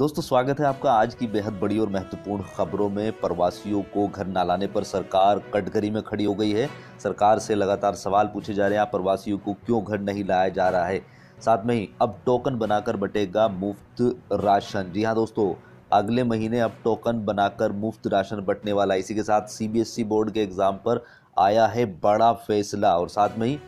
दोस्तों, स्वागत है आपका आज की बेहद बड़ी और महत्वपूर्ण खबरों में। प्रवासियों को घर न लाने पर सरकार कटघरी में खड़ी हो गई है। सरकार से लगातार सवाल पूछे जा रहे हैं प्रवासियों को क्यों घर नहीं लाया जा रहा है? साथ में ही, अब टोकन बनाकर बटेगा मुफ़्त राशन। जी हाँ दोस्तों, अगले महीने अब टोकन बनाकर मुफ़्त राशन बटने वाला इसी के साथ सीबीएसई बोर्ड के एग्ज़ाम पर आया है बड़ा फैसला और साथ में ही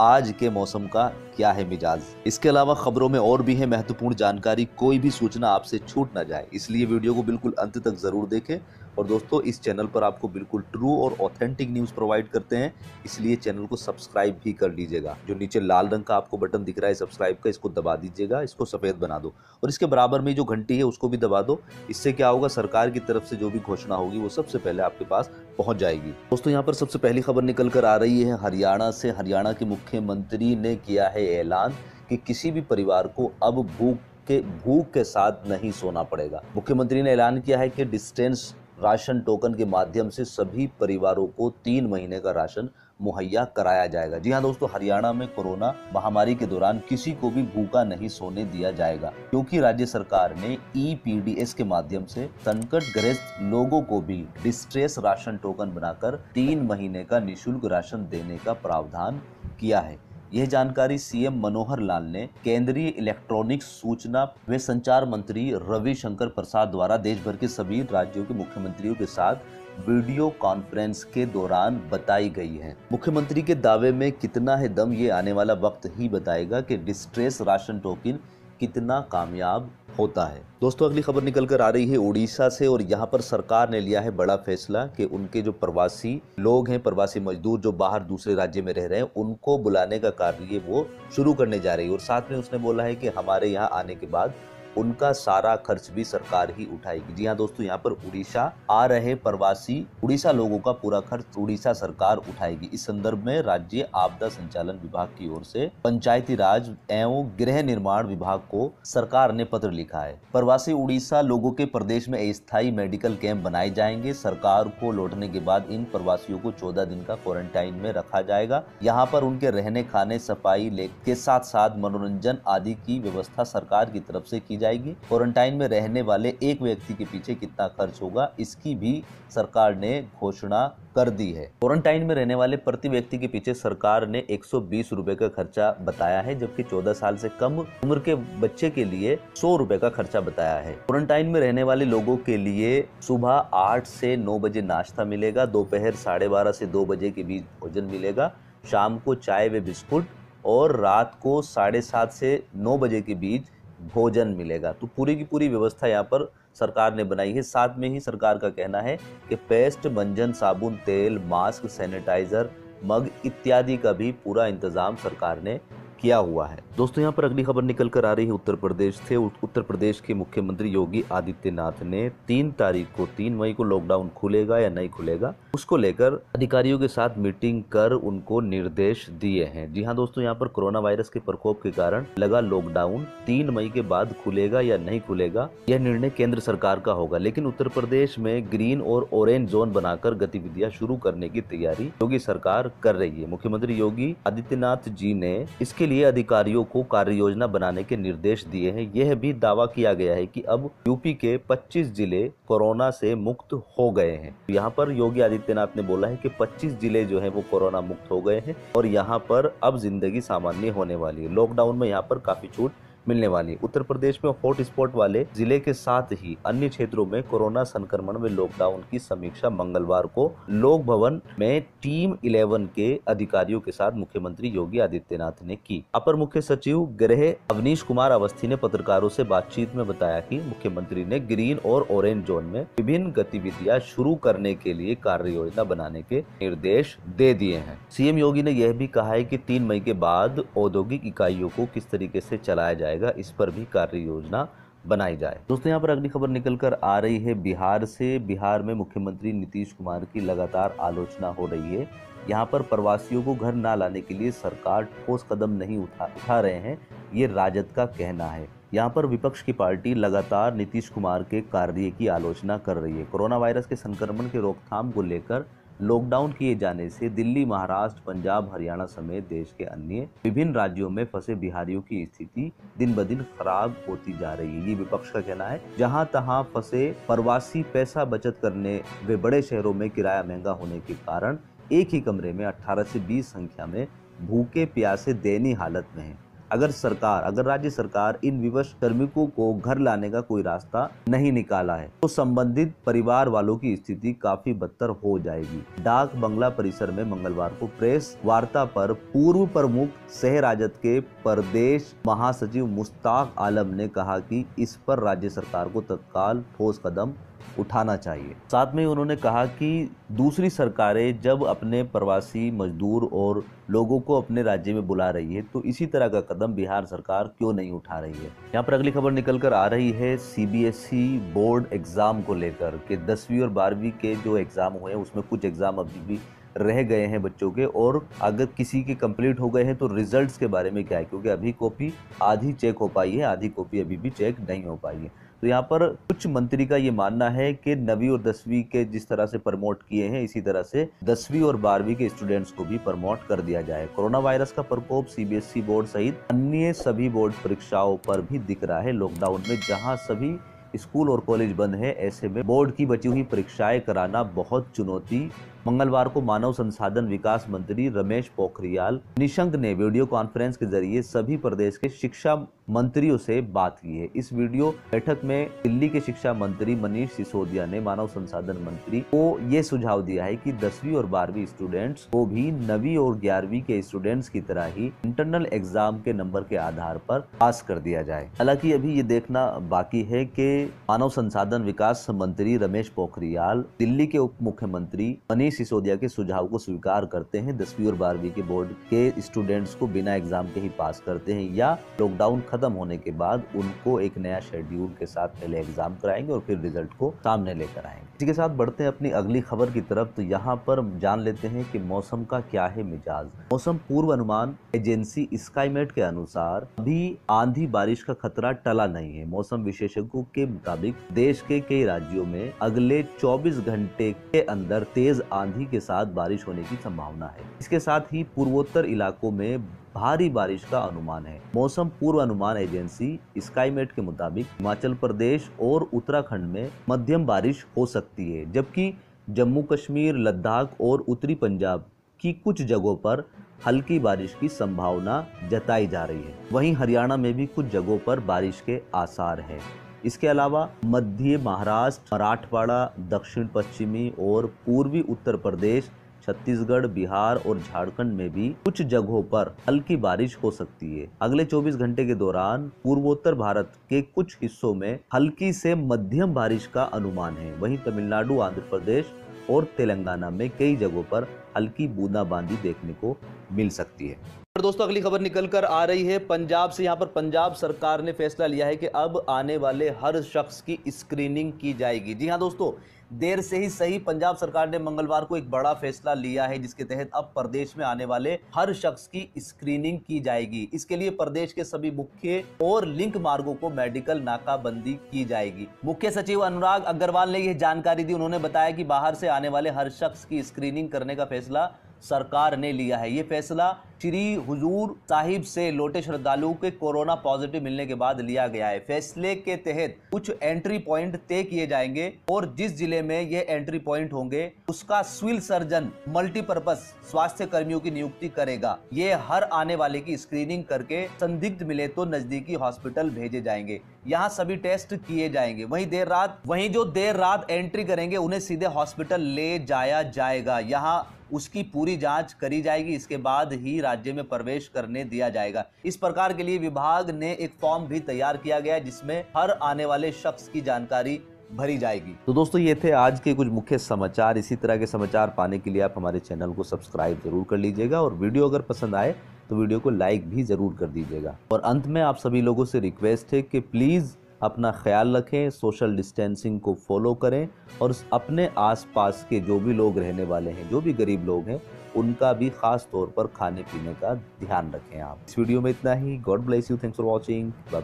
आज के मौसम का क्या है मिजाज? इसके अलावा खबरों में और भी है, महत्वपूर्ण जानकारी, कोई भी सूचना आपसे छूट ना जाए। इसलिए वीडियो को बिल्कुल अंत तक ज़रूर देखें। और दोस्तों, इस चैनल पर आपको बिल्कुल ट्रू और ऑथेंटिक न्यूज़ प्रोवाइड करते हैं, इसलिए चैनल को सब्सक्राइब भी कर लीजिएगा। जो नीचे लाल रंग का आपको बटन दिख रहा है, सब्सक्राइब का, इसको दबा दीजिएगा, इसको सफ़ेद बना दो। और इसके बराबर में जो घंटी है, उसको भी दबा दो। इससे क्या होगा, सरकार की तरफ़ से जो भी घोषणा होगी, वो सबसे पहले आपके पास पहुँच जाएगी। दोस्तों, यहाँ पर सबसे पहली खबर निकल कर आ रही है हरियाणा से। हरियाणा के मुख्यमंत्री ने किया है ऐलान कि किसी भी परिवार को अब भूख के भूख के साथ नहीं सोना पड़ेगा। मुख्यमंत्री ने ऐलान किया है कि डिस्टेंस राशन टोकन के माध्यम से सभी परिवारों को तीन महीने का राशन मुहैया कराया जाएगा। जी हाँ दोस्तों, हरियाणा में कोरोना महामारी के दौरान किसी को भी भूखा नहीं सोने दिया जाएगा, क्योंकि राज्य सरकार ने ईपीडीएस के माध्यम से संकट ग्रस्त लोगों को भी डिस्ट्रेस राशन टोकन बनाकर तीन महीने का निशुल्क राशन देने का प्रावधान किया है। यह जानकारी सीएम मनोहर लाल ने केंद्रीय इलेक्ट्रॉनिक सूचना व संचार मंत्री रविशंकर प्रसाद द्वारा देश भर के सभी राज्यों के मुख्यमंत्रियों के साथ वीडियो कॉन्फ्रेंस के दौरान बताई गई है। मुख्यमंत्री के दावे में कितना है दम, ये आने वाला वक्त ही बताएगा कि डिस्ट्रेस राशन टोकन कितना कामयाब होता है। दोस्तों, अगली खबर निकल कर आ रही है उड़ीसा से और यहाँ पर सरकार ने लिया है बड़ा फैसला कि उनके जो प्रवासी लोग हैं, प्रवासी मजदूर जो बाहर दूसरे राज्य में रह रहे हैं, उनको बुलाने का कार्य वो शुरू करने जा रही है। और साथ में उसने बोला है कि हमारे यहाँ आने के बाद उनका सारा खर्च भी सरकार ही उठाएगी। जी हाँ दोस्तों, यहाँ पर उड़ीसा आ रहे प्रवासी, उड़ीसा लोगों का पूरा खर्च उड़ीसा सरकार उठाएगी। इस संदर्भ में राज्य आपदा संचालन विभाग की ओर से पंचायती राज एवं गृह निर्माण विभाग को सरकार ने पत्र लिखा है। प्रवासी उड़ीसा लोगों के प्रदेश में अस्थायी मेडिकल कैंप बनाए जाएँगे। सरकार को लौटने के बाद इन प्रवासियों को चौदह दिन का क्वारंटाइन में रखा जाएगा। यहाँ पर उनके रहने, खाने, सफ़ाई के साथ साथ मनोरंजन आदि की व्यवस्था सरकार की तरफ़ से की जाएगी। क्वारंटाइन में रहने वाले एक व्यक्ति के पीछे कितना खर्च होगा, इसकी भी सरकार ने घोषणा कर दी है। क्वारंटाइन में रहने वाले प्रति व्यक्ति के पीछे सरकार ने एक रुपए का खर्चा बताया है, जबकि 14 साल से कम उम्र के बच्चे के लिए सौ रुपए का खर्चा बताया है। क्वारंटाइन में रहने वाले लोगों के लिए सुबह आठ से नौ बजे नाश्ता मिलेगा, दोपहर साढ़े बारह से दो बजे के बीच भोजन मिलेगा, शाम को चाय व बिस्कुट, और रात को साढ़े सात से नौ बजे के बीच भोजन मिलेगा। तो पूरी की पूरी व्यवस्था यहाँ पर सरकार ने बनाई है। साथ में ही सरकार का कहना है कि पेस्ट, मंजन, साबुन, तेल, मास्क, सैनिटाइजर, मग इत्यादि का भी पूरा इंतज़ाम सरकार ने किया हुआ है। दोस्तों, यहाँ पर अगली खबर निकल कर आ रही है। उत्तर प्रदेश से उत्तर प्रदेश के मुख्यमंत्री योगी आदित्यनाथ ने तीन तारीख को, तीन मई को लॉकडाउन खुलेगा या नहीं खुलेगा, उसको लेकर अधिकारियों के साथ मीटिंग कर उनको निर्देश दिए हैं। जी हाँ दोस्तों, यहाँ पर कोरोना वायरस के प्रकोप के कारण लगा लॉकडाउन तीन मई के बाद खुलेगा या नहीं खुलेगा, यह निर्णय केंद्र सरकार का होगा। लेकिन उत्तर प्रदेश में ग्रीन और ऑरेंज जोन बनाकर गतिविधियाँ शुरू करने की तैयारी योगी सरकार कर रही है। मुख्यमंत्री योगी आदित्यनाथ जी ने इसके लिए अधिकारियों को कार्य योजना बनाने के निर्देश दिए हैं। यह भी दावा किया गया है कि अब यूपी के 25 ज़िले कोरोना से मुक्त हो गए हैं। यहाँ पर योगी आदित्यनाथ ने बोला है कि 25 ज़िले जो है वो कोरोना मुक्त हो गए हैं और यहाँ पर अब ज़िंदगी सामान्य होने वाली है। लॉकडाउन में यहाँ पर काफ़ी छूट मिलने वाली। उत्तर प्रदेश में हॉट स्पॉट वाले ज़िले के साथ ही अन्य क्षेत्रों में कोरोना संक्रमण में लॉकडाउन की समीक्षा मंगलवार को लोक भवन में टीम 11 के अधिकारियों के साथ मुख्यमंत्री योगी आदित्यनाथ ने की। अपर मुख्य सचिव गृह अवनीश कुमार अवस्थी ने पत्रकारों से बातचीत में बताया कि मुख्यमंत्री ने ग्रीन और ऑरेंज जोन में विभिन्न गतिविधियाँ शुरू करने के लिए कार्य योजना बनाने के निर्देश दे दिए हैं। सीएम योगी ने यह भी कहा है की तीन मई के बाद औद्योगिक इकाइयों को किस तरीके से चलाया जाए जाएगा, इस पर भी कार्य योजना बनाई जाए। दोस्तों, यहाँ पर अगली खबर निकल कर आ रही है बिहार से। बिहार में मुख्यमंत्री नीतीश कुमार की लगातार आलोचना हो रही है। यहाँ पर प्रवासियों को घर ना लाने के लिए सरकार ठोस कदम नहीं उठा उठा रहे हैं, ये राजद का कहना है। यहाँ पर विपक्ष की पार्टी लगातार नीतीश कुमार के कार्य की आलोचना कर रही है। कोरोना वायरस के संक्रमण के रोकथाम को लेकर लॉकडाउन किए जाने से दिल्ली, महाराष्ट्र, पंजाब, हरियाणा समेत देश के अन्य विभिन्न राज्यों में फंसे बिहारियों की स्थिति दिन ब दिन खराब होती जा रही है। ये विपक्ष का कहना है, जहाँ तहां फंसे प्रवासी पैसा बचत करने वे बड़े शहरों में किराया महँगा होने के कारण एक ही कमरे में 18 से 20 संख्या में भूखे, प्यासे, दयनीय हालत में हैं। अगर सरकार, अगर राज्य सरकार इन विवश श्रमिकों को घर लाने का कोई रास्ता नहीं निकाला है तो संबंधित परिवार वालों की स्थिति काफ़ी बदतर हो जाएगी। डाक बंगला परिसर में मंगलवार को प्रेस वार्ता पर पूर्व प्रमुख सह राजद के प्रदेश महासचिव मुश्ताक आलम ने कहा कि इस पर राज्य सरकार को तत्काल ठोस कदम उठाना चाहिए। साथ में उन्होंने कहा कि दूसरी सरकारें जब अपने प्रवासी मजदूर और लोगों को अपने राज्य में बुला रही है तो इसी तरह का कदम बिहार सरकार क्यों नहीं उठा रही है? यहाँ पर अगली खबर निकल कर आ रही है सीबीएसई बोर्ड एग्ज़ाम को लेकर के। दसवीं और बारहवीं के जो एग्ज़ाम हुए हैं, उसमें कुछ एग्ज़ाम अभी भी रह गए हैं बच्चों के, और अगर किसी के कंप्लीट हो गए हैं तो रिजल्ट्स के बारे में क्या है? क्योंकि अभी कॉपी आधी चेक हो पाई है, आधी कॉपी अभी भी चेक नहीं हो पाई है। तो यहाँ पर कुछ मंत्री का ये मानना है कि नवी और दसवीं के जिस तरह से प्रमोट किए हैं, इसी तरह से दसवीं और बारहवीं के स्टूडेंट्स को भी प्रमोट कर दिया जाए। कोरोना वायरस का प्रकोप सीबीएसई बोर्ड सहित अन्य सभी बोर्ड परीक्षाओं पर भी दिख रहा है लॉकडाउन में, जहाँ सभी स्कूल और कॉलेज बंद है। ऐसे में बोर्ड की बची हुई परीक्षाएँ कराना बहुत चुनौती मंगलवार को मानव संसाधन विकास मंत्री रमेश पोखरियाल निशंक ने वीडियो कॉन्फ्रेंस के ज़रिए सभी प्रदेश के शिक्षा मंत्रियों से बात की है। इस वीडियो बैठक में दिल्ली के शिक्षा मंत्री मनीष सिसोदिया ने मानव संसाधन मंत्री को ये सुझाव दिया है कि दसवीं और बारहवीं स्टूडेंट्स को भी नवी और ग्यारहवीं के स्टूडेंट्स की तरह ही इंटरनल एग्ज़ाम के नंबर के आधार पर पास कर दिया जाए। हालाँकि अभी ये देखना बाकी है कि मानव संसाधन विकास मंत्री रमेश पोखरियाल दिल्ली के उप मुख्यमंत्री मनीष सिसोदिया के सुझाव को स्वीकार करते हैं। दसवीं और बारहवीं के बोर्ड के स्टूडेंट्स को बिना एग्ज़ाम के ही पास करते हैं या लॉकडाउन खत्म होने के बाद उनको एक नया शेड्यूल के साथ पहले एग्ज़ाम कराएँगे और फिर रिज़ल्ट को सामने लेकर आएँगे। इसी के साथ बढ़ते हैं अपनी अगली खबर की तरफ़। तो यहाँ पर जान लेते हैं कि मौसम का क्या है मिजाज। मौसम पूर्व अनुमान एजेंसी स्काईमेट के अनुसार अभी आंधी बारिश का खतरा टला नहीं है। मौसम विशेषज्ञों के मुताबिक देश के कई राज्यों में अगले 24 घंटे के अंदर तेज आंधी के साथ बारिश होने की संभावना है। इसके साथ ही पूर्वोत्तर इलाकों में भारी बारिश का अनुमान है। मौसम पूर्व अनुमान एजेंसी स्काईमेट के मुताबिक हिमाचल प्रदेश और उत्तराखंड में मध्यम बारिश हो सकती है, जबकि जम्मू कश्मीर, लद्दाख और उत्तरी पंजाब की कुछ जगहों पर हल्की बारिश की संभावना जताई जा रही है। वहीं हरियाणा में भी कुछ जगहों पर बारिश के आसार हैं। इसके अलावा मध्य महाराष्ट्र, मराठवाड़ा, दक्षिण पश्चिमी और पूर्वी उत्तर प्रदेश, छत्तीसगढ़, बिहार और झारखंड में भी कुछ जगहों पर हल्की बारिश हो सकती है। अगले 24 घंटे के दौरान पूर्वोत्तर भारत के कुछ हिस्सों में हल्की से मध्यम बारिश का अनुमान है। वहीं तमिलनाडु, आंध्र प्रदेश और तेलंगाना में कई जगहों पर हल्की बूंदाबांदी देखने को मिल सकती है। दोस्तों, अगली खबर निकल कर आ रही है। पंजाब से यहाँ पर पंजाब सरकार ने फैसला लिया है कि अब आने वाले हर शख्स की स्क्रीनिंग की जाएगी। जी हाँ दोस्तों, देर से ही सही पंजाब सरकार ने मंगलवार को एक बड़ा फैसला लिया है, जिसके तहत अब प्रदेश में आने वाले हर शख्स की स्क्रीनिंग की जाएगी। इसके लिए प्रदेश के सभी मुख्य और लिंक मार्गों को मेडिकल नाकाबंदी की जाएगी। मुख्य सचिव अनुराग अग्रवाल ने यह जानकारी दी। उन्होंने बताया कि बाहर से आने वाले हर शख्स की स्क्रीनिंग करने का फैसला सरकार ने लिया है। ये फैसला श्री हुजूर साहिब से लोटे श्रद्धालु के कोरोना पॉजिटिव मिलने के बाद लिया गया है। फैसले के तहत कुछ एंट्री पॉइंट तय किए जाएँगे और जिस ज़िले में ये एंट्री पॉइंट होंगे, उसका सिविल सर्जन मल्टीपर्पज स्वास्थ्य कर्मियों की नियुक्ति करेगा। ये हर आने वाले की स्क्रीनिंग करके संदिग्ध मिले तो नजदीकी हॉस्पिटल भेजे जाएँगे। यहाँ सभी टेस्ट किए जाएँगे। वहीं देर रात, वहीं जो देर रात एंट्री करेंगे, उन्हें सीधे हॉस्पिटल ले जाया जाएगा। यहाँ उसकी पूरी जाँच करी जाएगी। इसके बाद ही राज्य में प्रवेश करने दिया जाएगा। इस प्रकार के लिए विभाग ने एक फॉर्म भी तैयार किया गया जिसमें हर आने वाले शख्स की जानकारी भरी जाएगी। तो दोस्तों, ये थे आज के कुछ मुख्य समाचार। इसी तरह के समाचार पाने के लिए आप हमारे चैनल को सब्सक्राइब ज़रूर कर लीजिएगा और वीडियो अगर पसंद आए तो वीडियो को लाइक भी ज़रूर कर दीजिएगा। और अंत में आप सभी लोगों से रिक्वेस्ट है कि प्लीज़ अपना ख्याल रखें, सोशल डिस्टेंसिंग को फॉलो करें और अपने आसपास के जो भी लोग रहने वाले हैं, जो भी गरीब लोग हैं उनका भी खास तौर पर खाने पीने का ध्यान रखें आप। इस वीडियो में इतना ही। God bless you thanks for watching bye